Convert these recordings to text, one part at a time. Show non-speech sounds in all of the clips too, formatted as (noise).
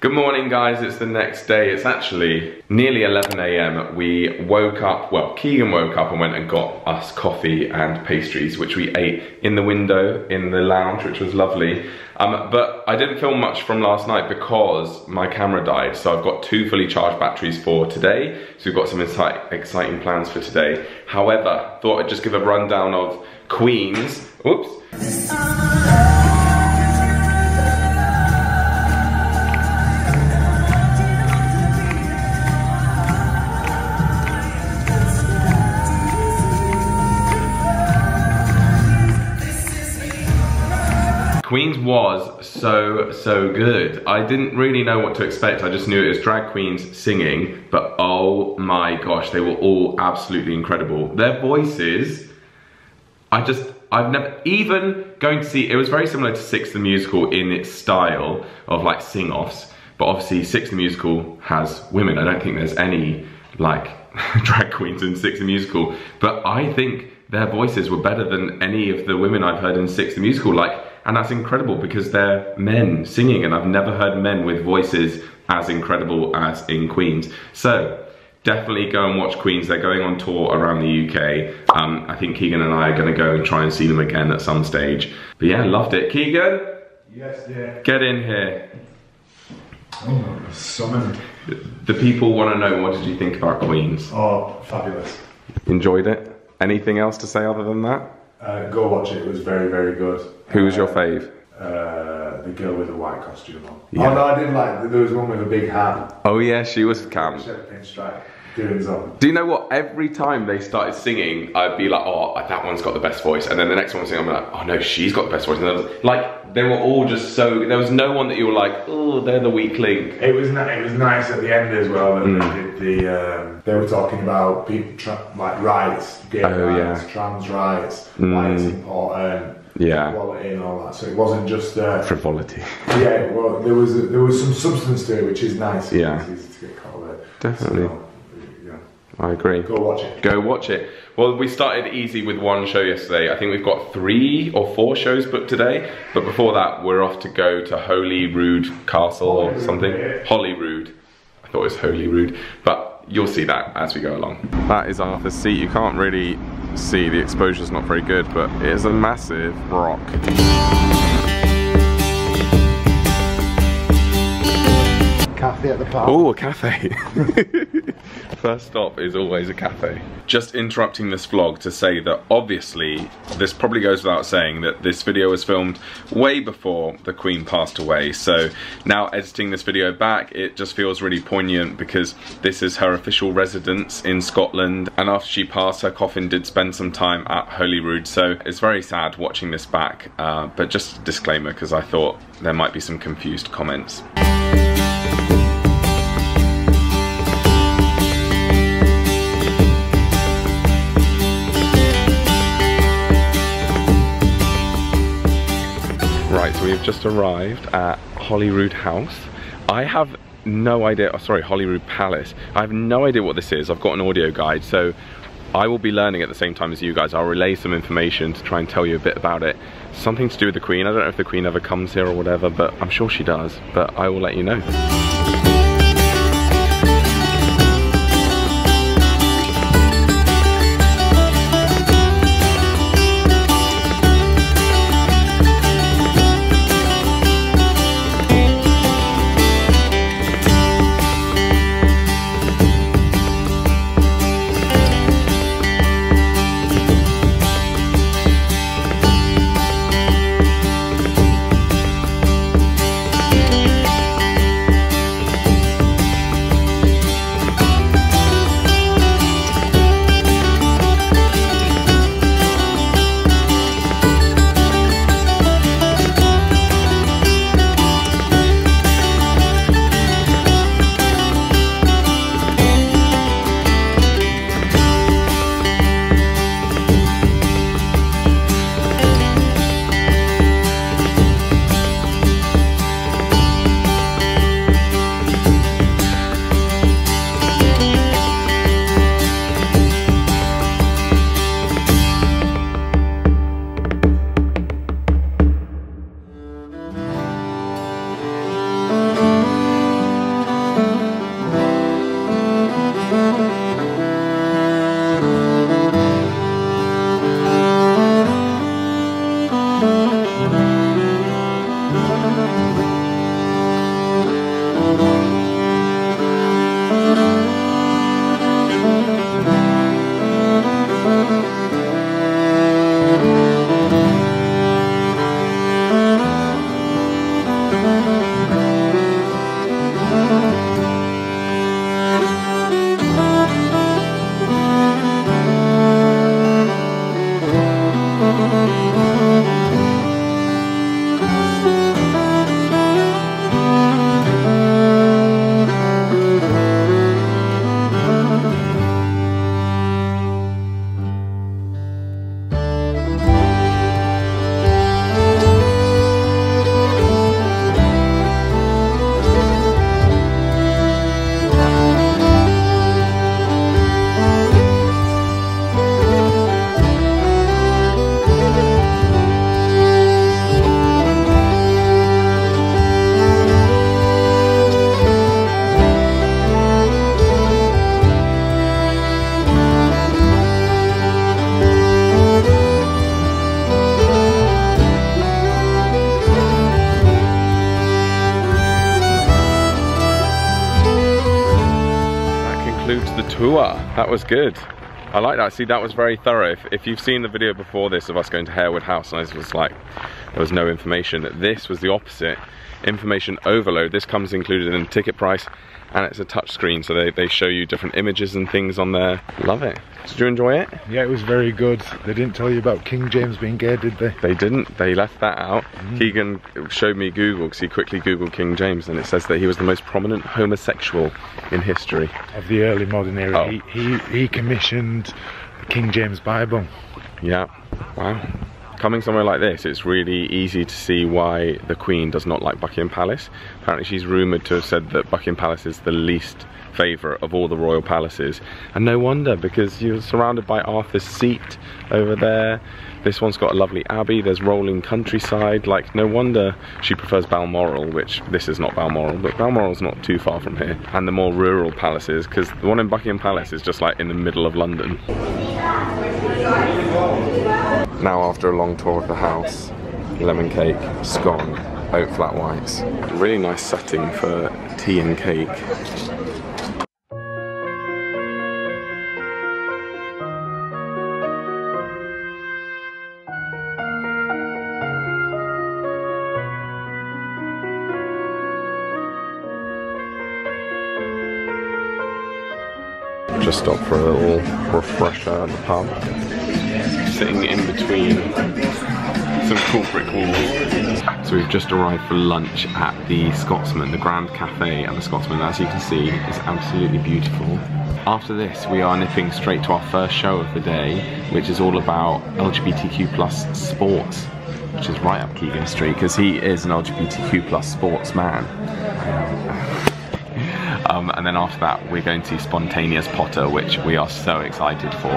Good morning guys, it's the next day. It's actually nearly 11 a.m. We woke up, well, Keegan woke up and went and got us coffee and pastries, which we ate in the window in the lounge, which was lovely. Um, but I didn't film much from last night because my camera died. So I've got two fully charged batteries for today. So we've got some exciting plans for today. However, thought I'd just give a rundown of Queenz. Oops. Queenz was so, so good. I didn't really know what to expect. I just knew it was drag queens singing, but oh my gosh, they were all absolutely incredible. Their voices, I just, I've never, even going to see, it was very similar to Six the Musical in its style of like sing-offs, but obviously Six the Musical has women. I don't think there's any like (laughs) drag queens in Six the Musical, but I think their voices were better than any of the women I've heard in Six the Musical. Like, and that's incredible because they're men singing and I've never heard men with voices as incredible as in Queenz. So definitely go and watch Queenz. They're going on tour around the UK. Um, I think Keegan and I are gonna go and try and see them again at some stage. But yeah, loved it. Keegan? Yes, yeah. Get in here. Oh, summoned. The people wanna know what did you think about Queenz? Oh, fabulous. Enjoyed it? Anything else to say other than that? Uh, go watch it. It was very, very good. Who was your uh, fave? Uh, the girl with the white costume on. Yeah. Oh no, I didn't like. There was one with a big hat. Oh yeah, she was camp doing something. Do you know what? Every time they started singing, I'd be like, oh, that one's got the best voice. And then the next one was singing, I'm like, oh no, she's got the best voice. And was, like, they were all just so, there was no one that you were like, oh, they're the weak link. It was, it was nice at the end as well. Mm. They, the, um, they were talking about people, like rights, gay oh, rights, yeah. trans rights, mm. why it's important yeah. quality and all that. So it wasn't just uh, frivolity. Yeah, well, there was there was some substance to it, which is nice. Yeah, it's easy to get caught with. Definitely. So, I agree. Go watch it. Go watch it. Well, we started easy with one show yesterday. I think we've got three or four shows booked today. But before that, we're off to go to Holyrood Castle or something. Holyrood. I thought it was Holy Holyrood. But you'll see that as we go along. That is Arthur's seat. You can't really see, the exposure's not very good, but it is a massive rock. Cafe at the park. Oh, a cafe. (laughs) First stop is always a cafe. Just interrupting this vlog to say that obviously, this probably goes without saying that this video was filmed way before the Queen passed away. So now editing this video back, it just feels really poignant because this is her official residence in Scotland. And after she passed, her coffin did spend some time at Holyrood. So it's very sad watching this back. Uh, but just a disclaimer because I thought there might be some confused comments. Just arrived at Holyrood House. I have no idea, oh, sorry, Holyrood Palace. I have no idea what this is. I've got an audio guide, so I will be learning at the same time as you guys. I'll relay some information to try and tell you a bit about it. Something to do with the Queen. I don't know if the Queen ever comes here or whatever, but I'm sure she does. But I will let you know. Tour. That was good. I like that. See, that was very thorough. If, if, you've seen the video before this of us going to Harewood House, and I was like, there was no information. This was the opposite. Information overload. This comes included in the ticket price and it's a touch screen so they, they show you different images and things on there. Love it. Did you enjoy it? Yeah it was very good. They didn't tell you about king james being gay did they? They didn't. They left that out. Mm. keegan showed me google because he quickly googled king james and it says that he was the most prominent homosexual in history. Of the early modern era oh. he, he he commissioned the king james bible. Yeah. Wow coming somewhere like this, it's really easy to see why the Queen does not like Buckingham Palace. Apparently she's rumoured to have said that Buckingham Palace is the least favourite of all the royal palaces. And no wonder, because you're surrounded by Arthur's Seat over there. This one's got a lovely abbey, there's rolling countryside, like no wonder she prefers Balmoral, which this is not Balmoral, but Balmoral's not too far from here. And the more rural palaces, because the one in Buckingham Palace is just like in the middle of London. Now after a long tour of the house, lemon cake, scone, oat flat whites. Really nice setting for tea and cake. Just stop for a little refresher at the pub sitting in between some cool brick walls. So we've just arrived for lunch at the Scotsman, the Grand Cafe at the Scotsman. As you can see, it's absolutely beautiful. After this, we are nipping straight to our first show of the day, which is all about LGBTQ plus sports, which is right up Keegan Street, because he is an LGBTQ plus sports man. Um, And then after that, we're going to Spontaneous Potter, which we are so excited for.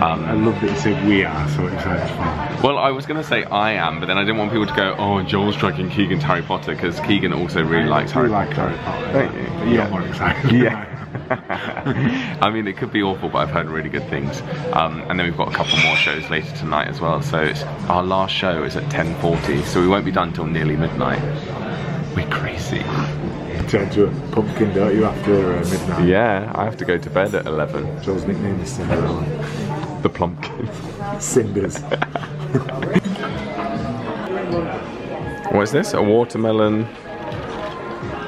Um, I love that you said we are so excited for. Well, I was going to say I am, but then I didn't want people to go, oh, Joel's dragging Keegan's Harry Potter, because Keegan also really likes Harry like Potter. Harry Potter. Thank you. You're yeah. more excited. Yeah. (laughs) I mean, it could be awful, but I've heard really good things. Um, and then we've got a couple more shows later tonight as well. So it's, our last show is at 10.40, so we won't be done till nearly midnight. We're crazy turn to a pumpkin, don't you, after uh, midnight? Yeah, I have to go to bed at 11. Joel's nickname is Cinderella. The Plumpkin. Cinders. (laughs) what is this? A watermelon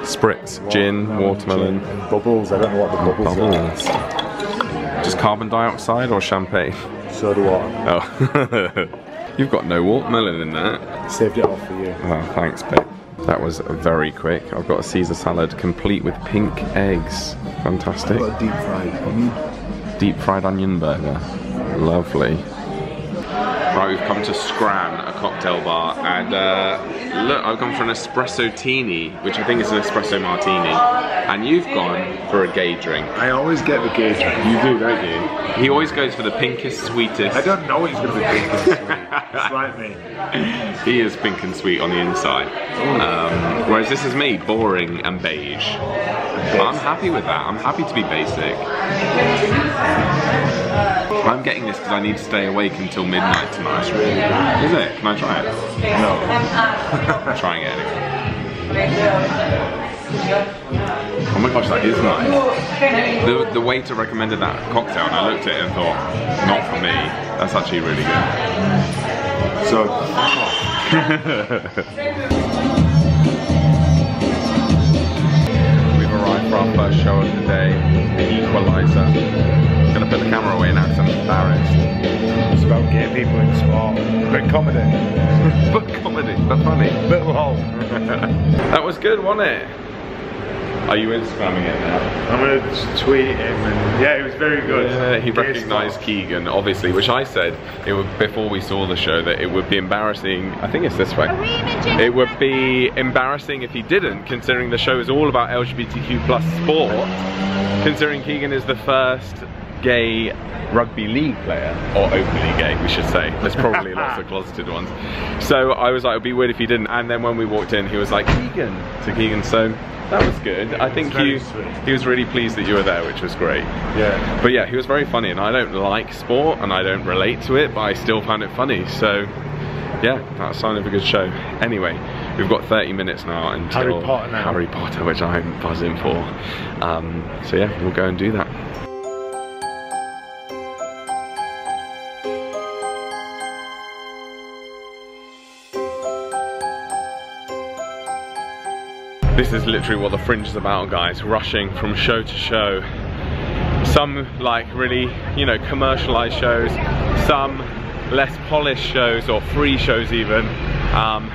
spritz, gin, watermelon. Gin bubbles, I don't know what the bubbles, bubbles. are. Just carbon dioxide or champagne? Soda water. Oh. (laughs) You've got no watermelon in that. Saved it all for you. Oh, thanks, babe. That was very quick. I've got a Caesar salad complete with pink eggs. Fantastic. I've got a deep fried onion. Deep fried onion burger. Lovely. Right, we've come to Scran, cocktail bar, and uh, look, I've gone for an espresso teeny, which I think is an espresso martini, and you've gone for a gay drink. I always get the gay drink. You do, don't you? He always goes for the pinkest, sweetest. I don't know he's going to be pink and sweet. it's like me. (laughs) He is pink and sweet on the inside. Um, whereas this is me, boring and beige. I'm happy with that. I'm happy to be basic. I'm getting this because I need to stay awake until midnight tonight. Really is it? Can I try it? No. I'm trying it anyway. Oh my gosh, that is nice. The, the waiter recommended that cocktail and I looked at it and thought, not for me. That's actually really good. So, (laughs) We've arrived for our first show of the day, The Equalizer. I'm gonna put the camera away now because I'm embarrassed. It's about gay people in sport. But comedy. (laughs) but comedy, but funny. But lol. (laughs) that was good, wasn't it? Are you Instagramming it now? I'm gonna tweet him and yeah, it was very good. Yeah, he recognised Keegan, obviously, which I said it would before we saw the show that it would be embarrassing. I think it's this way. It would be embarrassing if he didn't, considering the show is all about LGBTQ plus sport. Considering Keegan is the first gay rugby league player, or openly gay, we should say. There's probably (laughs) lots of closeted ones. So I was like, it'd be weird if he didn't. And then when we walked in, he was like, Keegan, to Keegan. So that was good. I think he, he was really pleased that you were there, which was great. Yeah. But yeah, he was very funny, and I don't like sport, and I don't relate to it, but I still found it funny. So yeah, that's a sign of a good show. Anyway, we've got 30 minutes now until Harry Potter, now. Harry Potter which I'm buzzing for. Um, so yeah, we'll go and do that. This is literally what the fringe is about, guys. Rushing from show to show. Some like really, you know, commercialized shows. Some less polished shows or free shows even. Um,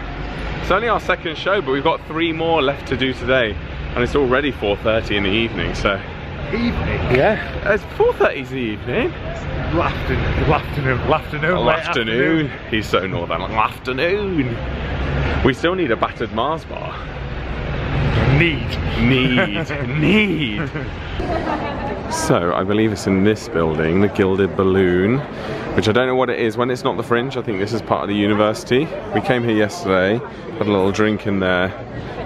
it's only our second show, but we've got three more left to do today. And it's already 4.30 in the evening, so. Evening? Yeah, it's 4.30 the evening. Afternoon, afternoon, afternoon, afternoon. He's so northern, afternoon. We still need a battered Mars bar. Need. Need. (laughs) need. So, I believe it's in this building, the Gilded Balloon, which I don't know what it is. When it's not the Fringe, I think this is part of the university. We came here yesterday, had a little drink in there.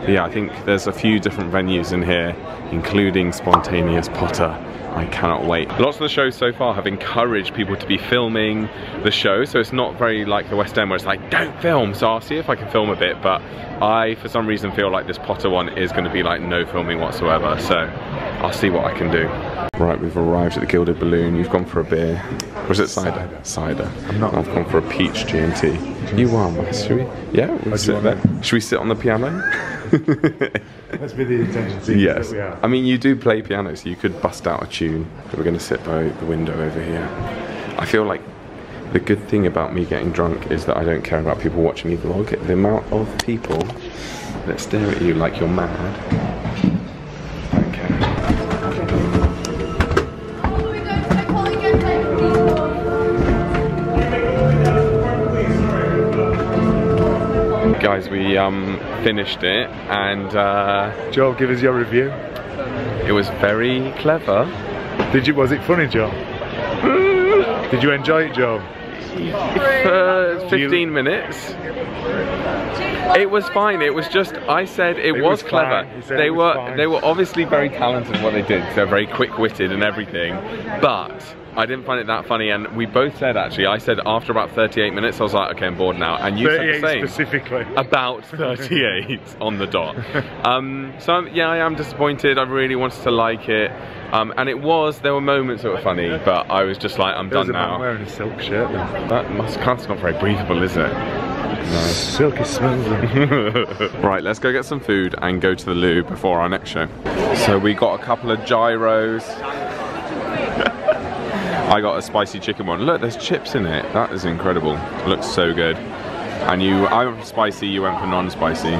Yeah, I think there's a few different venues in here, including Spontaneous Potter. I cannot wait. Lots of the shows so far have encouraged people to be filming the show, so it's not very like the West End where it's like, don't film, so I'll see if I can film a bit, but I, for some reason, feel like this Potter one is going to be like no filming whatsoever, so I'll see what I can do. Right, we've arrived at the Gilded Balloon. You've gone for a beer. Was it cider? Cider. I'm not. I've gone for a peach G&T. You are, Matt. Should we? Yeah, we'll oh, sit there. Should we sit on the piano? (laughs) Let's be the intention. Yes. I mean, you do play piano, so you could bust out a tune. We're going to sit by the window over here. I feel like the good thing about me getting drunk is that I don't care about people watching me vlog. The amount of people that stare at you like you're mad guys, we um, finished it and... Uh, Joe, give us your review. It was very clever. Did you? Was it funny, Joe? (laughs) Did you enjoy it, Joe? For 15 minutes. It was fine. It was just I said it, it was, was, clever. They were fine. they were obviously very talented in what they did. They're very quick-witted and everything, but I didn't find it that funny, and we both said actually. I said after about 38 minutes, I was like, okay, I'm bored now, and you said the same. specifically. About (laughs) 38 on the dot. (laughs) Um, so yeah, I am disappointed. I really wanted to like it, um, and it was. There were moments that were funny, but I was just like, I'm There's done now. wearing a silk shirt. Then. That must, that's not very breathable, is it? No. Silky smooth. (laughs) right, let's go get some food and go to the loo before our next show. So we got a couple of gyros. (laughs) I got a spicy chicken one. Look, there's chips in it. That is incredible. It looks so good. And you, I went for spicy, you went for non-spicy.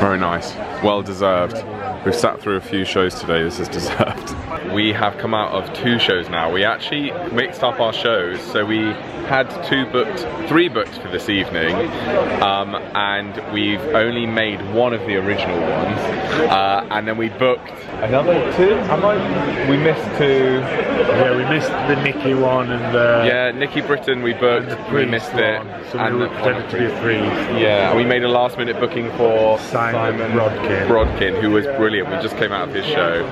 Very nice. Well deserved. We've sat through a few shows today, this is deserved. We have come out of two shows now. We actually mixed up our shows, so we had two booked, three booked for this evening, um, and we've only made one of the original ones, uh, and then we booked another two. we missed two. Yeah, we missed the Nikki one and the yeah Nikki Britton. We booked, we missed one. it, so and we pretended to be a three. Yeah, we made a last minute booking for Simon, Simon Brodkin. Brodkin, who was brilliant. We just came out of his show.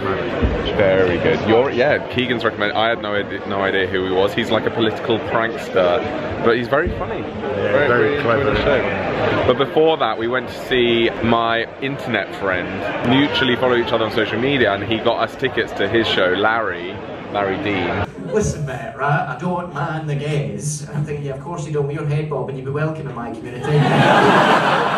Very good. You're yeah, Keegan's recommended. I had no idea, no idea who he was. He's like a political prankster but he's very funny. Yeah, very, very clever. But before that, we went to see my internet friend, mutually follow each other on social media, and he got us tickets to his show, Larry, Larry Dean. Listen, mate, right? I don't mind the gays. I'm thinking, yeah, of course you don't. With your head bob, and you'd be welcome in my community. (laughs)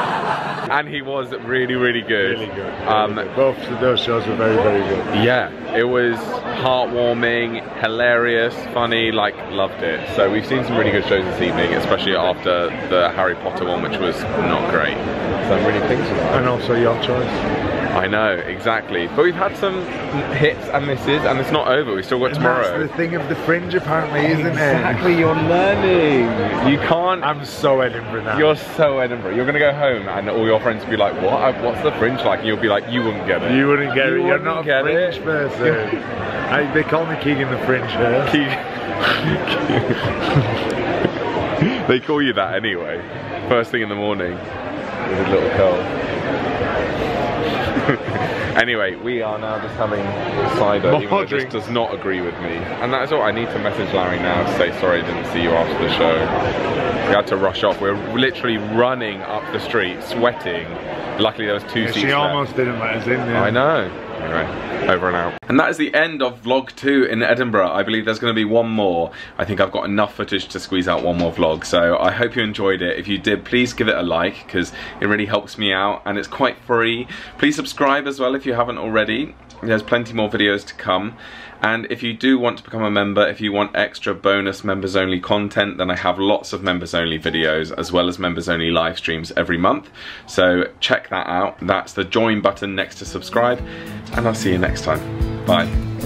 (laughs) and he was really, really good. Really good. Um, Both of those shows were very, very good. Yeah, it was heartwarming, hilarious, funny, like, loved it. So we've seen some really good shows this evening, especially after the Harry Potter one, which was not great. So I'm really pleased with that. And also your choice. I know, exactly. But we've had some hits and misses, and it's not over. We've still got tomorrow. That's the thing of the fringe, apparently, isn't exactly, it? Exactly, you're learning. You can't. I'm so Edinburgh now. You're so Edinburgh. You're going to go home, and all your friends will be like, What? What's the fringe like? And you'll be like, You wouldn't get it. You wouldn't get you it. You're not a fringe it. person. (laughs) I, they call me Keegan the Fringe (laughs) they call you that anyway. First thing in the morning with a little curl. (laughs) anyway, we are now just having cider, More even though just does not agree with me. And that's all. I need to message Larry now to say sorry I didn't see you after the show. We had to rush off. We are literally running up the street, sweating. Luckily there was two yeah, seats She almost didn't let us in there. I know. Anyway, over and out. And that is the end of vlog two in Edinburgh. I believe there's going to be one more. I think I've got enough footage to squeeze out one more vlog. So I hope you enjoyed it. If you did, please give it a like because it really helps me out and it's quite free. Please subscribe as well if you haven't already. There's plenty more videos to come. And if you do want to become a member, if you want extra bonus members only content, then I have lots of members only videos as well as members only live streams every month. So check that out. That's the join button next to subscribe and I'll see you next time. Bye.